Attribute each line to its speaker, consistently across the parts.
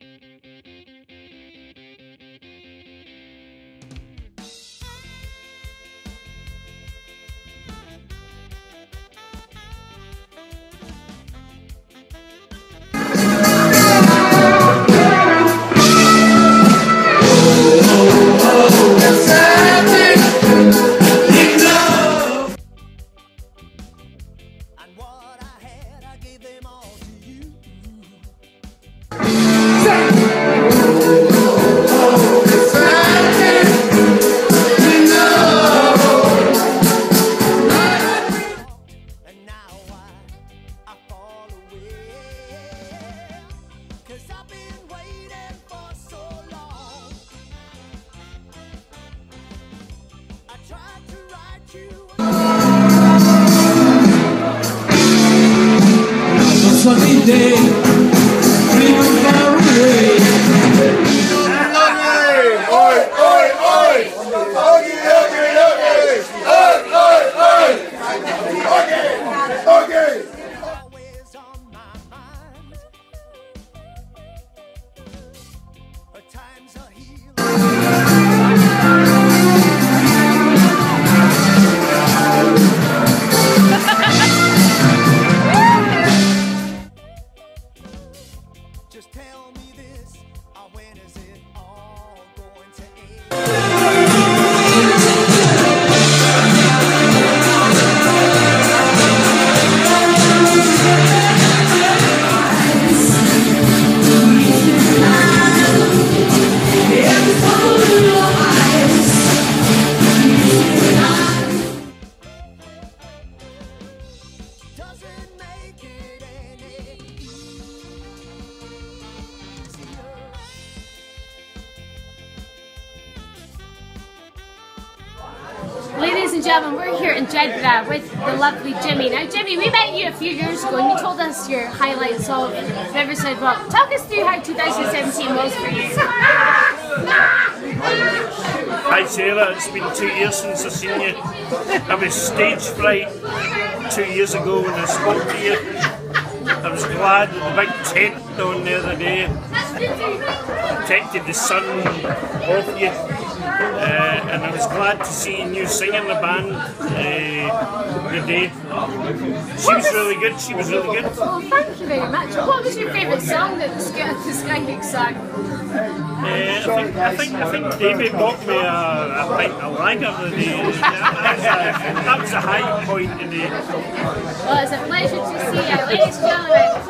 Speaker 1: And inteiro and
Speaker 2: gentlemen, we're here in Jedburgh with the lovely Jimmy. Now, Jimmy, we met you a few years ago and you told us your highlights of Riverside Rock. Talk us through how 2017 was for you.
Speaker 3: Hi Sarah, it's been two years since I've seen you. I was stage fright two years ago when I spoke to you. I was glad that the big tent on the other day protected the sun off you. Uh, and I was glad to see you singing the band uh, the day. She was really good, she was really good.
Speaker 2: Well, thank you very much. What was your favourite song that the the Sky Geek sang?
Speaker 3: Uh, I think I think I think David bought me a, a pint of lager the day. That was, a, that was a high point in the
Speaker 2: Well, it's a pleasure to see you. Ladies and gentlemen,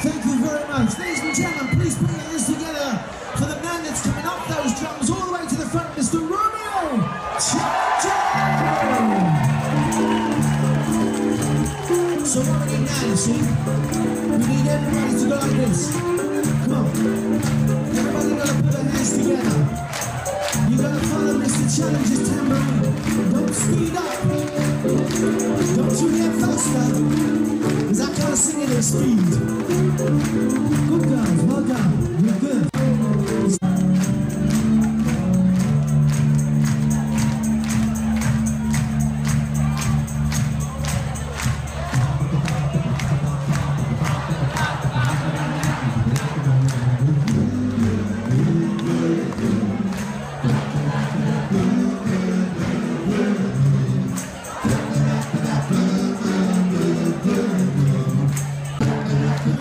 Speaker 2: Thank you very
Speaker 1: much. Ladies and gentlemen, please put your hands together for the man that's coming
Speaker 2: up those drums all the way to the front, Mr. Rook. See? We need everybody to go like this. Come on. Everybody gotta put their hands together. You gotta follow Mr. Challenge's tambourine. Don't speed up. Don't you get faster. Cause I can't sing at speed.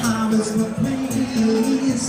Speaker 2: I was the please